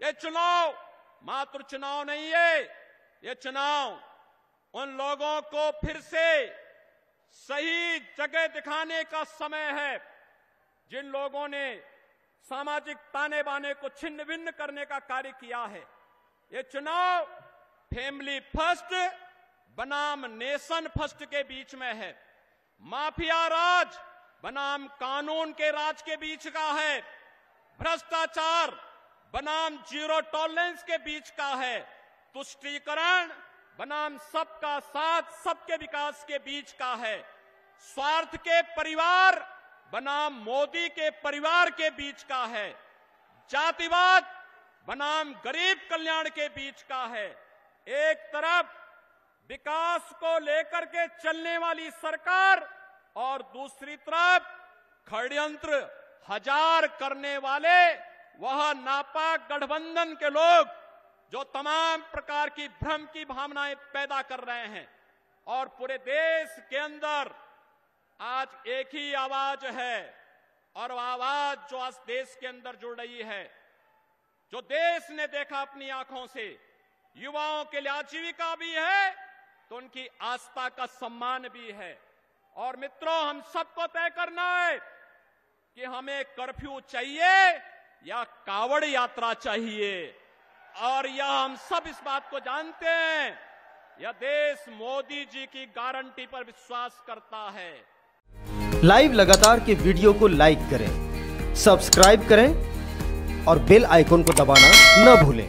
ये चुनाव मात्र चुनाव नहीं है, ये चुनाव उन लोगों को फिर से सही जगह दिखाने का समय है, जिन लोगों ने सामाजिक ताने बाने को छिन्न भिन्न करने का कार्य किया है। ये चुनाव फैमिली फ़र्स्ट, बनाम नेशन फ़र्स्ट के बीच में है। माफिया राज बनाम कानून के राज के बीच का है। भ्रष्टाचार बनाम ज़ीरो टॉलरेंस के बीच का है। तुष्टीकरण बनाम सबका साथ, सबके विकास के बीच का है। स्वार्थ के परिवार बनाम मोदी के परिवार के बीच का है। जातिवाद बनाम गरीब कल्याण के बीच का है। एक तरफ़ विकास को लेकर के चलने वाली सरकार और दूसरी तरफ़ षड्यंत्र हज़ार करने वाले वह नापाक गठबंधन के लोग जो तमाम प्रकार की भ्रम की भावनाएँ पैदा कर रहे हैं और पूरे देश के अंदर आज एक ही आवाज़ है और वह आवाज़ जो आज देश के अंदर जुड़ रही है, जो देश ने देखा अपनी आँखों से, युवाओं के लिए आजीविका भी है तो उनकी आस्था का सम्मान भी है। और मित्रों, हम सबको तय करना है कि हमें कर्फ्यू चाहिए या कावड़ यात्रा चाहिए। और यह हम सब इस बात को जानते हैं, यह देश मोदी जी की गारंटी पर विश्वास करता है। लाइव लगातार के वीडियो को लाइक करें, सब्सक्राइब करें और बेल आइकन को दबाना न भूलें।